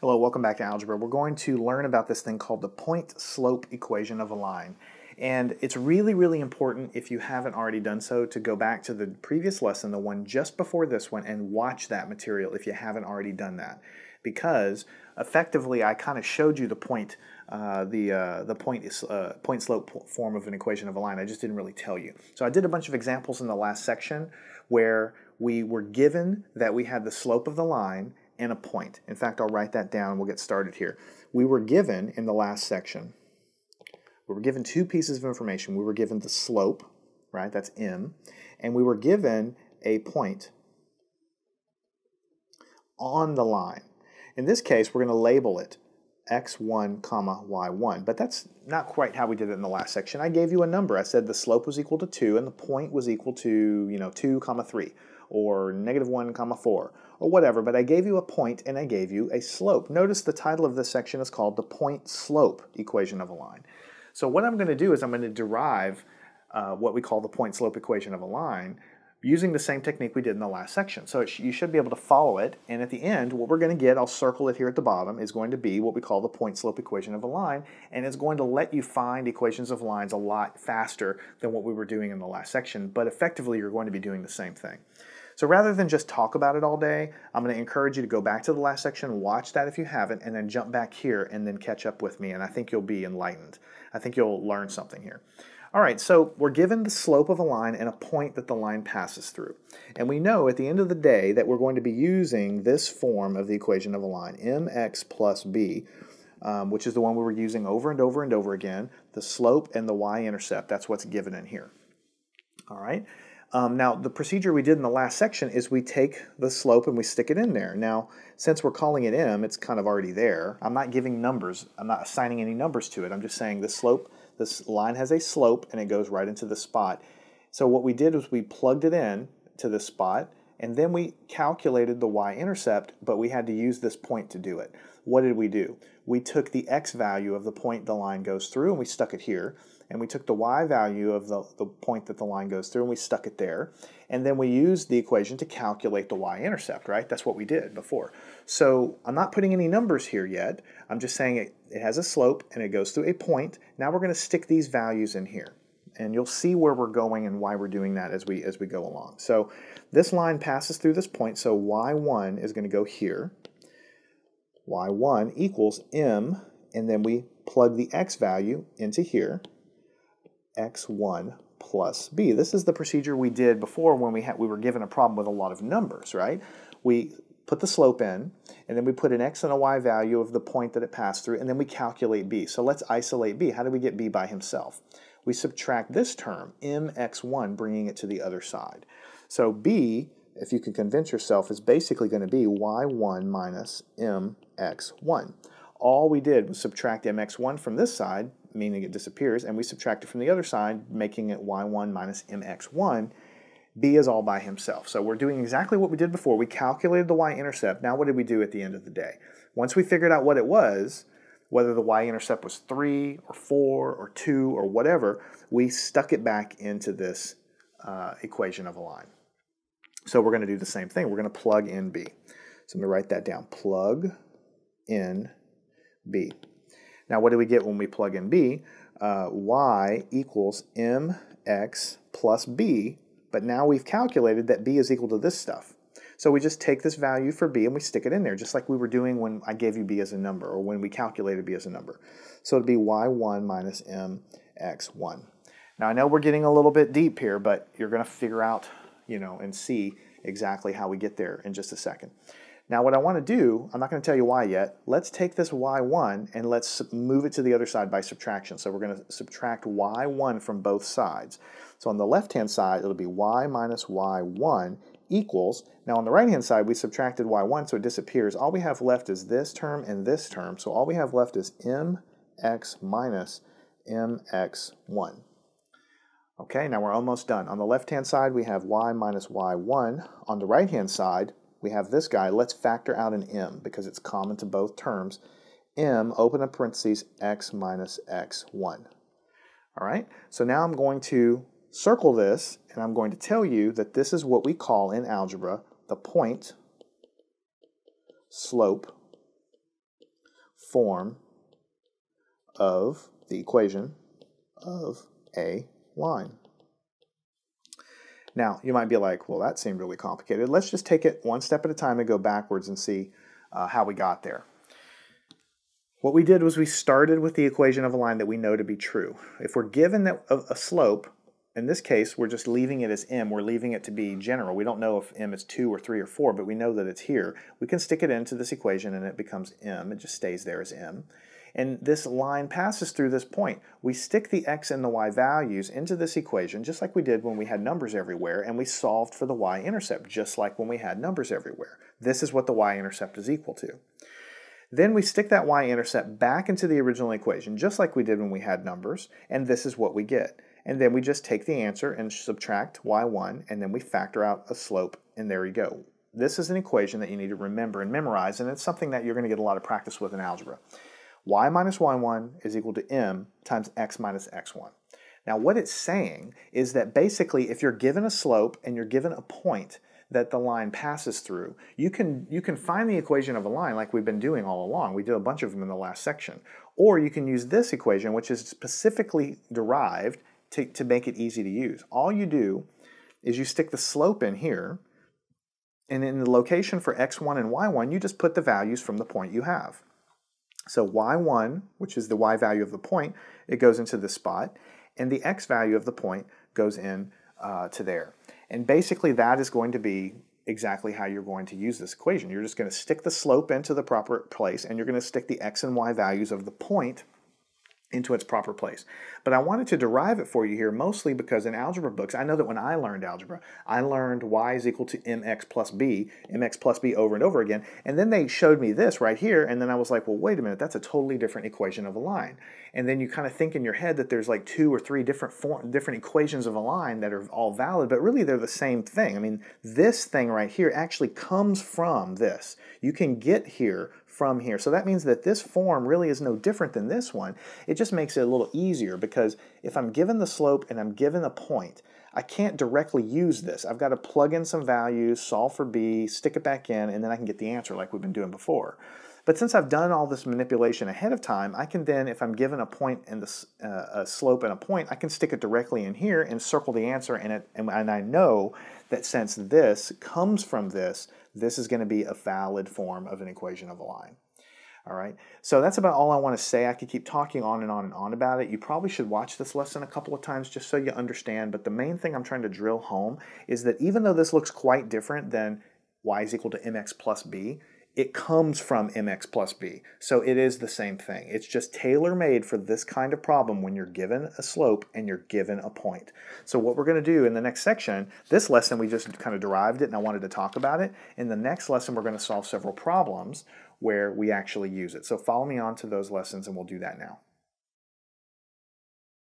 Hello, welcome back to Algebra. We're going to learn about this thing called the point-slope equation of a line. And it's really, really important, if you haven't already done so, to go back to the previous lesson, the one just before this one, and watch that material if you haven't already done that. Because effectively, I kind of showed you the point, uh, the uh, the point is uh, point slope form of an equation of a line. I just didn't really tell you. So I did a bunch of examples in the last section where we were given that we had the slope of the line and a point. In fact, I'll write that down. We'll get started here. We were given in the last section, we were given two pieces of information. We were given the slope, right? That's m, and we were given a point on the line. In this case, we're going to label it x1 comma y1 but that's not quite how we did it in the last section i gave you a number i said the slope was equal to 2 and the point was equal to you know 2 comma 3 or negative 1 comma 4 or whatever, but I gave you a point and I gave you a slope. Notice the title of this section is called the point slope equation of a line. So what I'm going to do is I'm going to derive uh, what we call the point slope equation of a line using the same technique we did in the last section. So sh you should be able to follow it, and at the end, what we're going to get, I'll circle it here at the bottom, is going to be what we call the point slope equation of a line, and it's going to let you find equations of lines a lot faster than what we were doing in the last section, but effectively you're going to be doing the same thing. So rather than just talk about it all day, I'm going to encourage you to go back to the last section, watch that if you haven't, and then jump back here and then catch up with me, and I think you'll be enlightened. I think you'll learn something here. All right, so we're given the slope of a line and a point that the line passes through. And we know at the end of the day that we're going to be using this form of the equation of a line, mx plus b, um, which is the one we were using over and over and over again, the slope and the y-intercept. That's what's given in here. All right. Um, now, the procedure we did in the last section is we take the slope and we stick it in there. Now, since we're calling it m, it's kind of already there. I'm not giving numbers. I'm not assigning any numbers to it. I'm just saying the slope, this line has a slope and it goes right into the spot. So what we did was we plugged it in to the spot and then we calculated the y-intercept, but we had to use this point to do it. What did we do? We took the x value of the point the line goes through and we stuck it here and we took the y value of the, the point that the line goes through and we stuck it there. And then we used the equation to calculate the y-intercept, right? That's what we did before. So I'm not putting any numbers here yet. I'm just saying it, it has a slope and it goes through a point. Now we're going to stick these values in here. And you'll see where we're going and why we're doing that as we, as we go along. So this line passes through this point, so y1 is going to go here. Y1 equals m, and then we plug the x value into here x1 plus b. This is the procedure we did before when we, had, we were given a problem with a lot of numbers, right? We put the slope in, and then we put an x and a y value of the point that it passed through, and then we calculate b. So let's isolate b. How do we get b by himself? We subtract this term, mx1, bringing it to the other side. So b, if you can convince yourself, is basically going to be y1 minus mx1. All we did was subtract mx1 from this side, meaning it disappears, and we subtract it from the other side, making it y1 minus mx1. b is all by himself. So we're doing exactly what we did before. We calculated the y-intercept. Now what did we do at the end of the day? Once we figured out what it was, whether the y-intercept was 3 or 4 or 2 or whatever, we stuck it back into this uh, equation of a line. So we're going to do the same thing. We're going to plug in b. So I'm going to write that down. Plug in b. Now, what do we get when we plug in b? Uh, y equals mx plus b, but now we've calculated that b is equal to this stuff. So we just take this value for b and we stick it in there, just like we were doing when I gave you b as a number, or when we calculated b as a number. So it'd be y1 minus mx1. Now I know we're getting a little bit deep here, but you're going to figure out, you know, and see exactly how we get there in just a second. Now what I want to do, I'm not going to tell you why yet, let's take this y1 and let's move it to the other side by subtraction. So we're going to subtract y1 from both sides. So on the left-hand side, it'll be y minus y1 equals, now on the right-hand side, we subtracted y1, so it disappears. All we have left is this term and this term, so all we have left is mx minus mx1. Okay, now we're almost done. On the left-hand side, we have y minus y1. On the right-hand side, we have this guy. Let's factor out an m because it's common to both terms. m, open a parentheses, x minus x1. All right, so now I'm going to circle this and I'm going to tell you that this is what we call in algebra the point slope form of the equation of a line. Now, you might be like, well, that seemed really complicated. Let's just take it one step at a time and go backwards and see uh, how we got there. What we did was we started with the equation of a line that we know to be true. If we're given a, a slope, in this case, we're just leaving it as m. We're leaving it to be general. We don't know if m is 2 or 3 or 4, but we know that it's here. We can stick it into this equation and it becomes m. It just stays there as m. And this line passes through this point. We stick the x and the y values into this equation just like we did when we had numbers everywhere, and we solved for the y-intercept just like when we had numbers everywhere. This is what the y-intercept is equal to. Then we stick that y-intercept back into the original equation, just like we did when we had numbers, and this is what we get. And then we just take the answer and subtract y1, and then we factor out a slope, and there you go. This is an equation that you need to remember and memorize, and it's something that you're going to get a lot of practice with in algebra. Y minus y1 is equal to m times x minus x1. Now what it's saying is that basically if you're given a slope and you're given a point, that the line passes through. You can, you can find the equation of a line like we've been doing all along. We did a bunch of them in the last section. Or you can use this equation, which is specifically derived to, to make it easy to use. All you do is you stick the slope in here, and in the location for x1 and y1, you just put the values from the point you have. So y1, which is the y value of the point, it goes into this spot, and the x value of the point goes in uh, to there. And basically that is going to be exactly how you're going to use this equation. You're just going to stick the slope into the proper place and you're going to stick the x and y values of the point into its proper place. But I wanted to derive it for you here mostly because in algebra books, I know that when I learned algebra, I learned y is equal to mx plus b, mx plus b over and over again, and then they showed me this right here, and then I was like, well, wait a minute, that's a totally different equation of a line. And then you kind of think in your head that there's like two or three different form, different equations of a line that are all valid, but really they're the same thing. I mean, this thing right here actually comes from this. You can get here from here. So that means that this form really is no different than this one. It just makes it a little easier because if I'm given the slope and I'm given a point, I can't directly use this. I've got to plug in some values, solve for b, stick it back in, and then I can get the answer like we've been doing before. But since I've done all this manipulation ahead of time, I can then, if I'm given a point and the, uh, a slope and a point, I can stick it directly in here and circle the answer, and, it, and, and I know that since this comes from this, this is going to be a valid form of an equation of a line. All right, so that's about all I want to say. I could keep talking on and on and on about it. You probably should watch this lesson a couple of times just so you understand. But the main thing I'm trying to drill home is that even though this looks quite different than y is equal to mx plus b, it comes from mx plus b. So it is the same thing. It's just tailor-made for this kind of problem when you're given a slope and you're given a point. So what we're going to do in the next section, this lesson we just kind of derived it and I wanted to talk about it. In the next lesson we're going to solve several problems where we actually use it. So follow me on to those lessons and we'll do that now.